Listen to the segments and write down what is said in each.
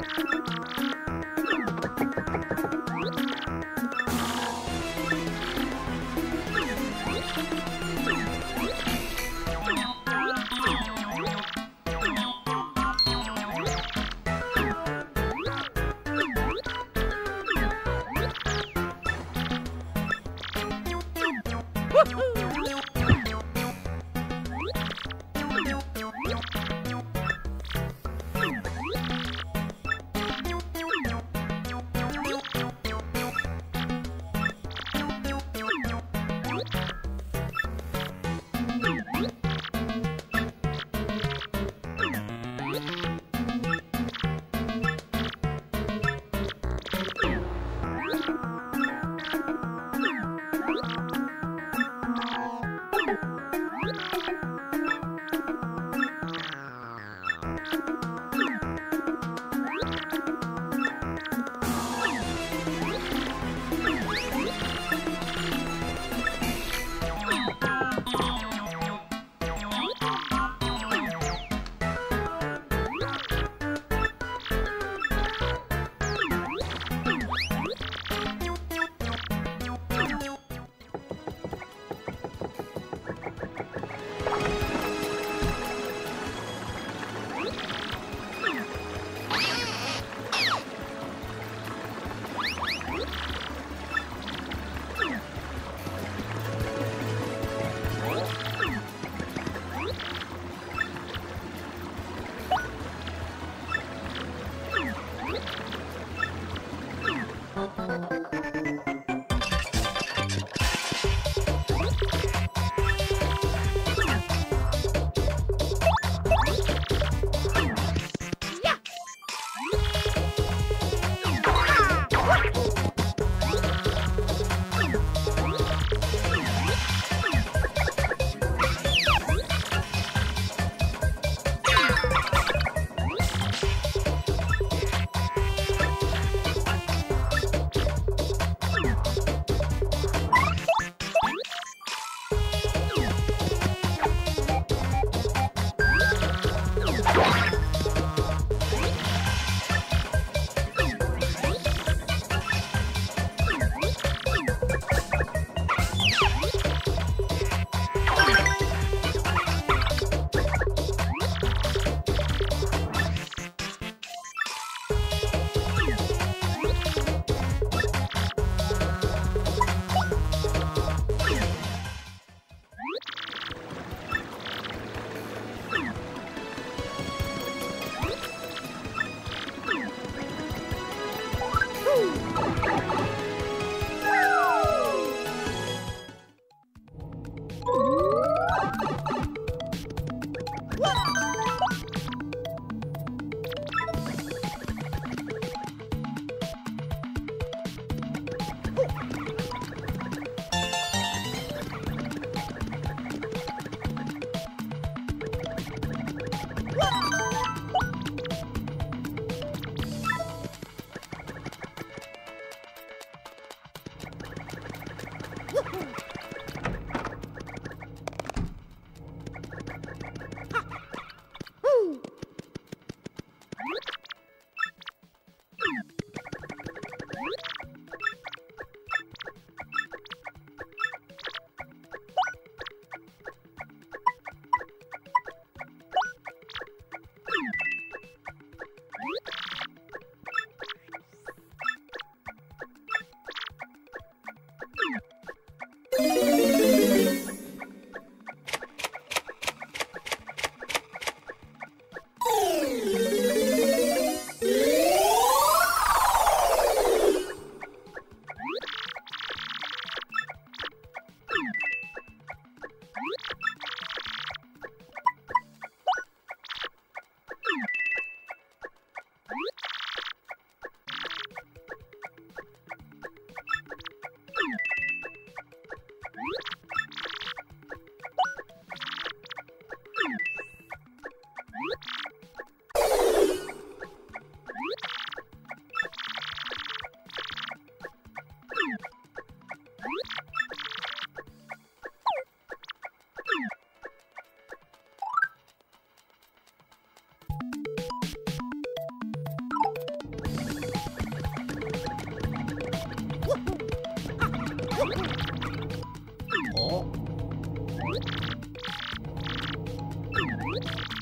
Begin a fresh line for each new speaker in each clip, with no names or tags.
なるほど。Thank you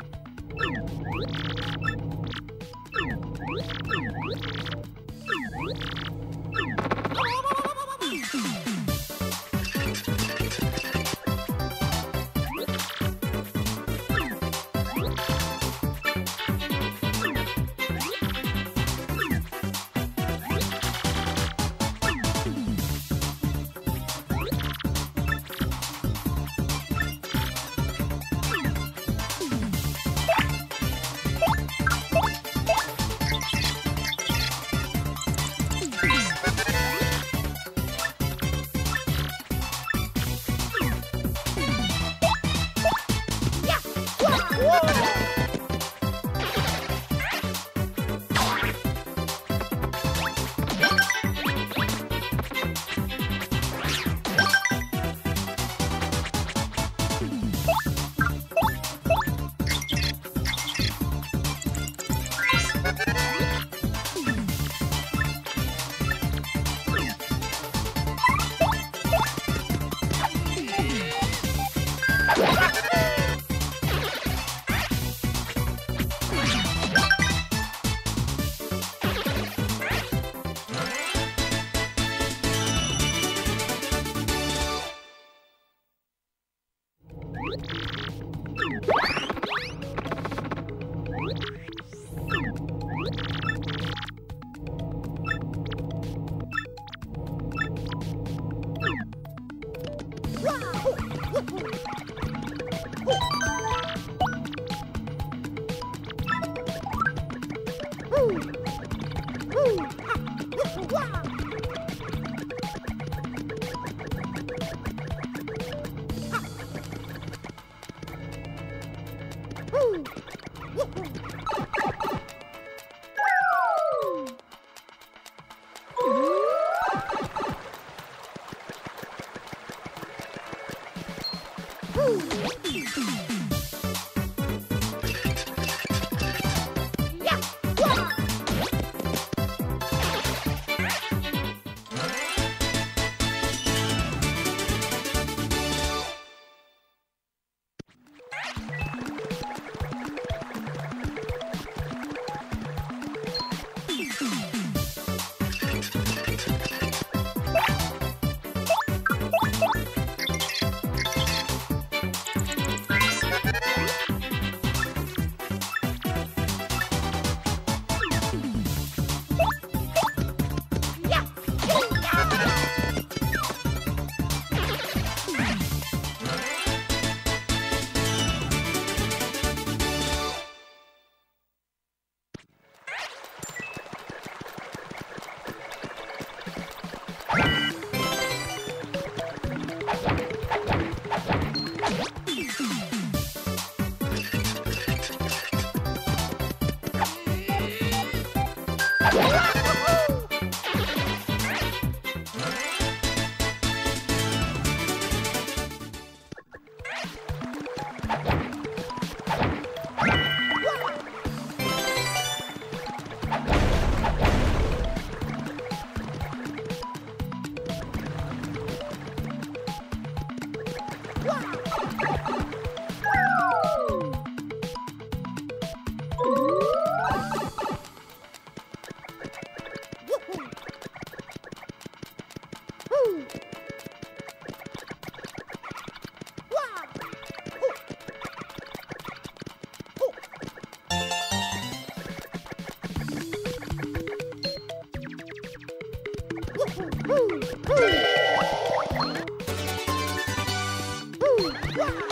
Yeah!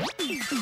Thank you.